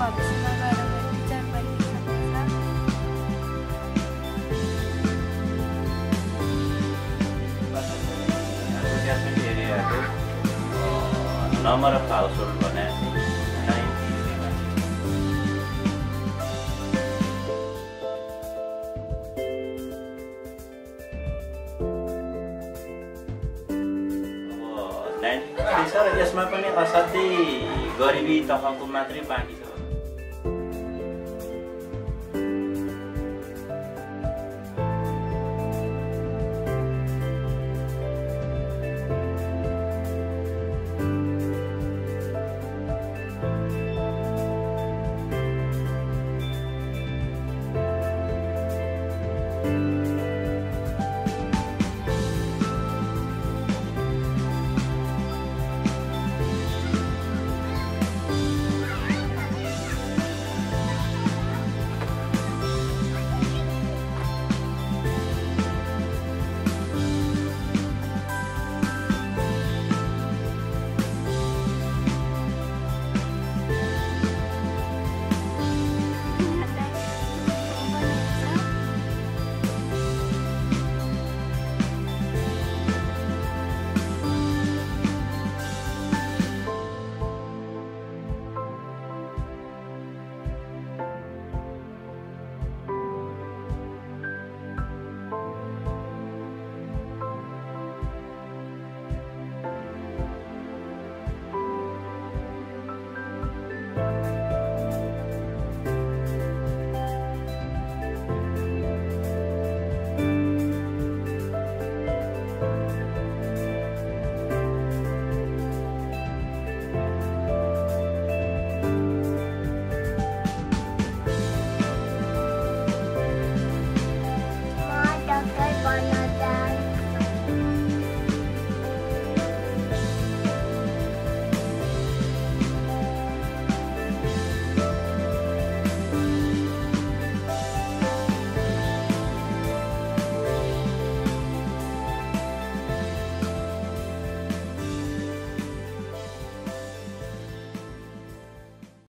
Oh, Bismillahirrahmanirrahim. sendiri ya tuh nomor palsu sebenarnya Nine, sir, yes, mapani asati. Garibi, takakumatri, pani.